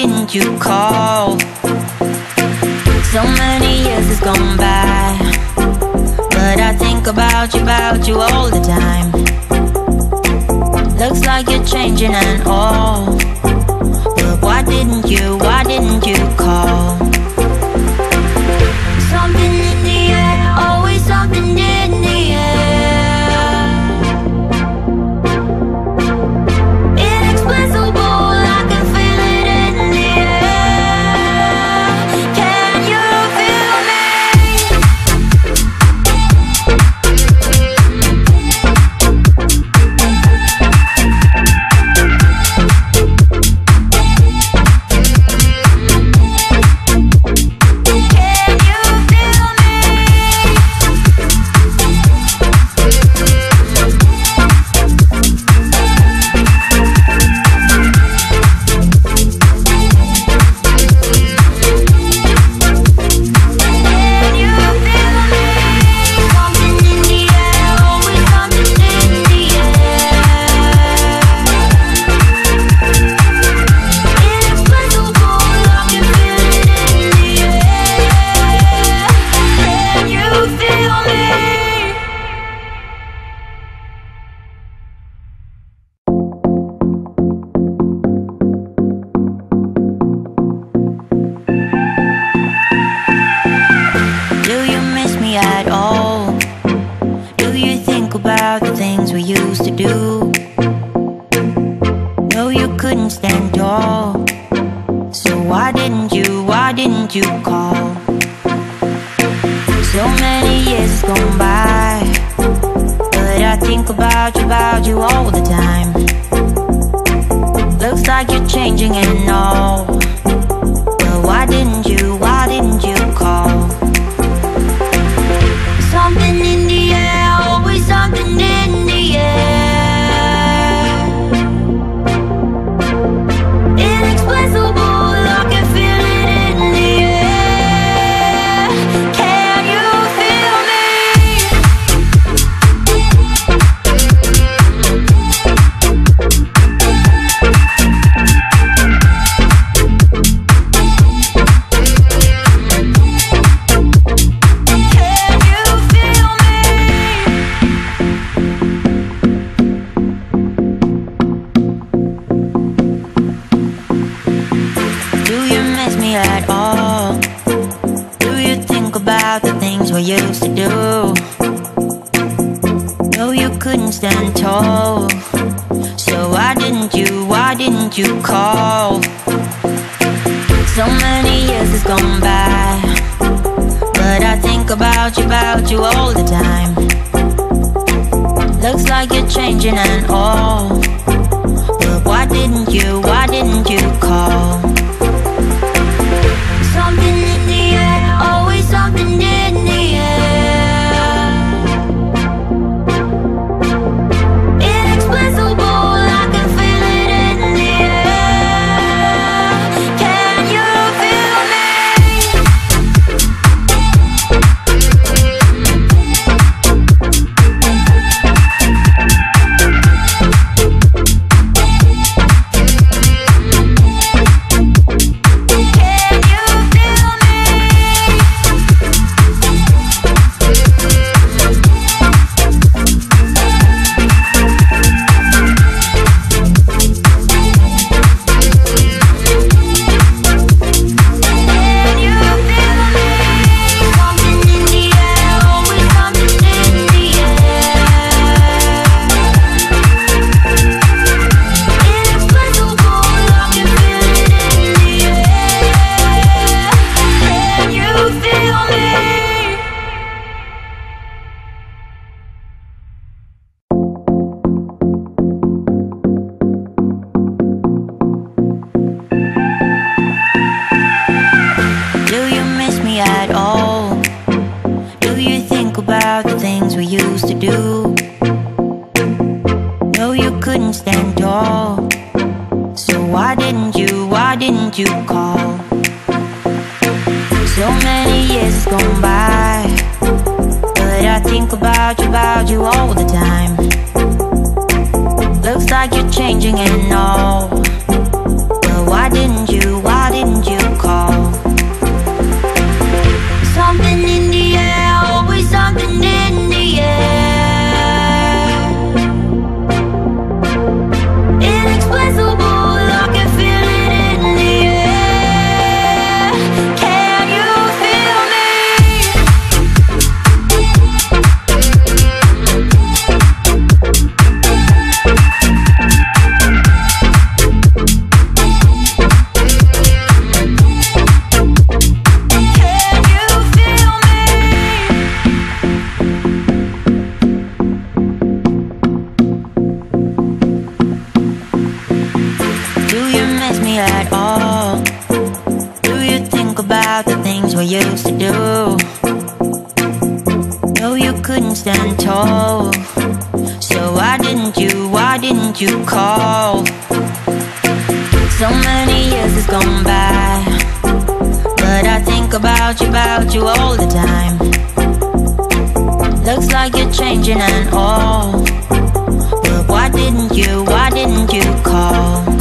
didn't you call? So many years has gone by, but I think about you, about you all the time. Looks like you're changing and all, but why didn't you, why didn't you call? didn't you call? So many years has gone by But I think about you, about you all the time Looks like you're changing and all But why didn't you, why didn't you call? didn't you, why didn't you call? So many years has gone by But I think about you, about you all the time Looks like you're changing and all But why didn't you, why didn't you call?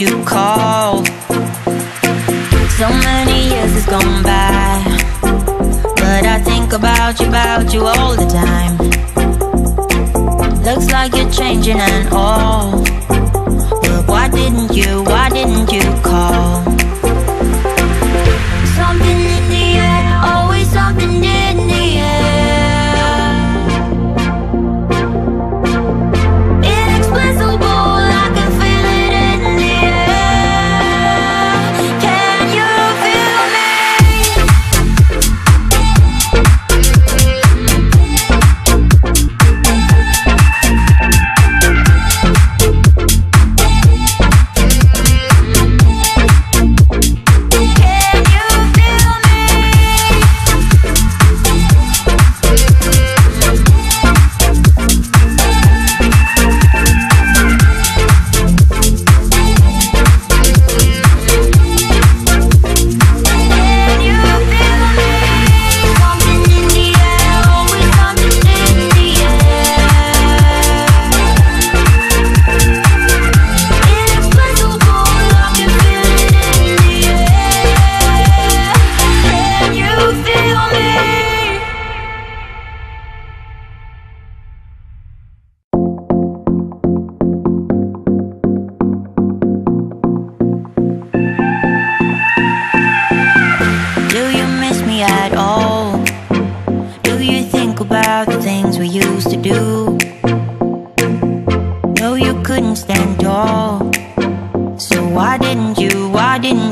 you call. So many years has gone by, but I think about you, about you all the time. Looks like you're changing and all, but why didn't you, why didn't you call?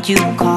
you call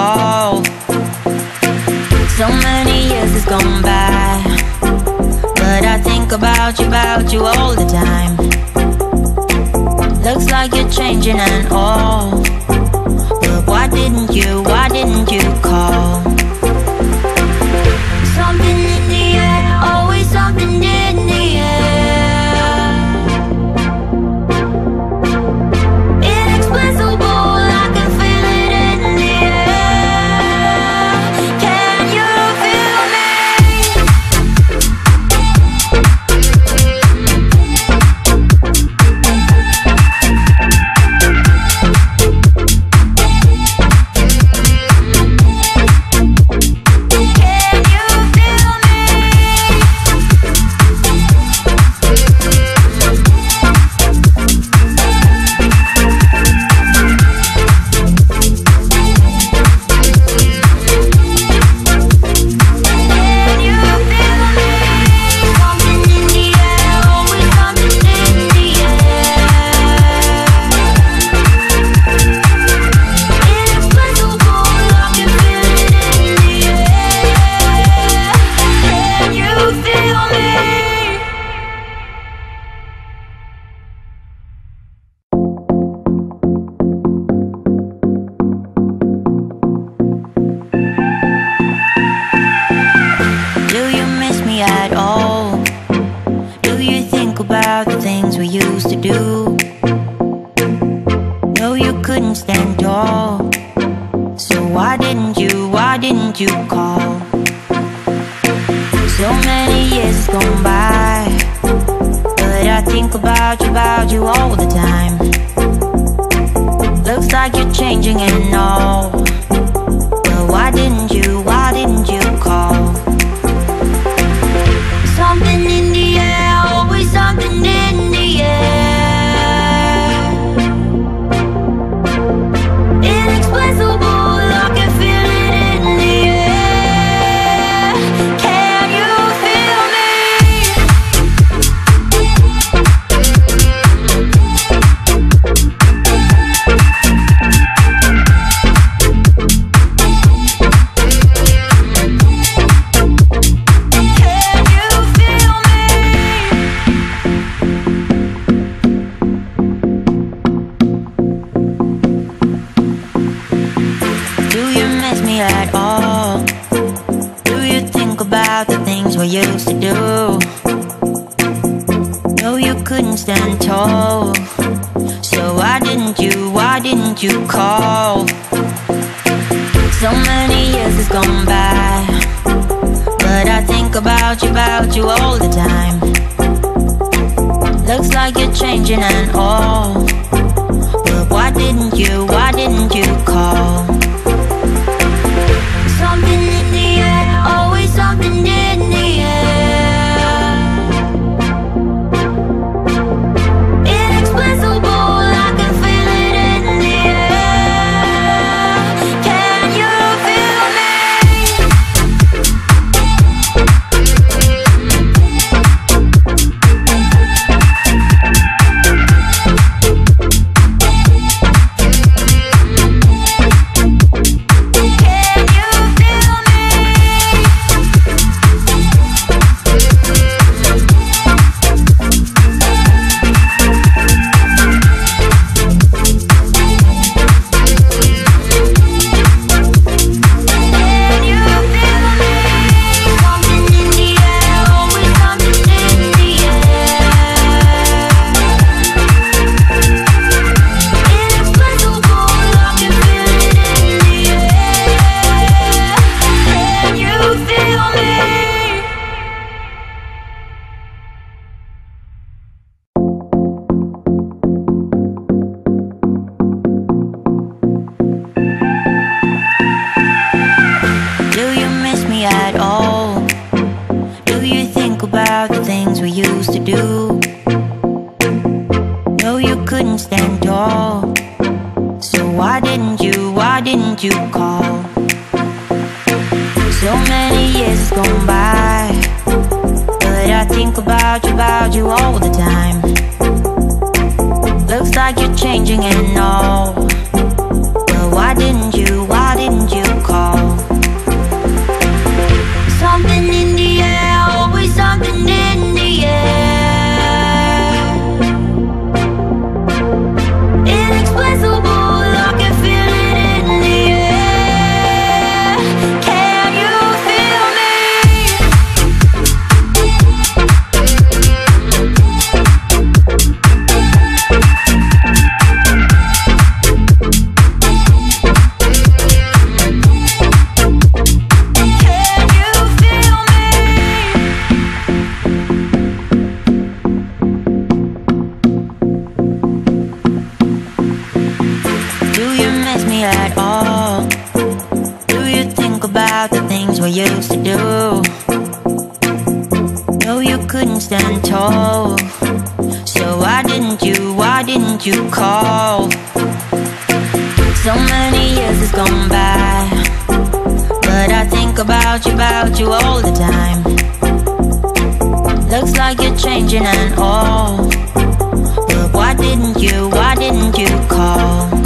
cold So many years has gone by But I think about you, about you all the time Looks like you're changing and all But why didn't you, why didn't you call? about you, about you all the time. Looks like you're changing and all. But why didn't you, why didn't you call? So many years has gone by. But I think about you, about you all the time. Looks like you're changing and all. But why didn't you, why didn't you call?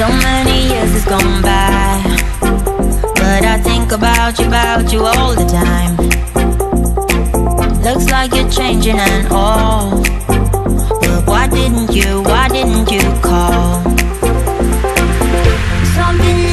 So many years has gone by. But I think about you, about you all the time. Looks like you're changing and all. But why didn't you, why didn't you call? Something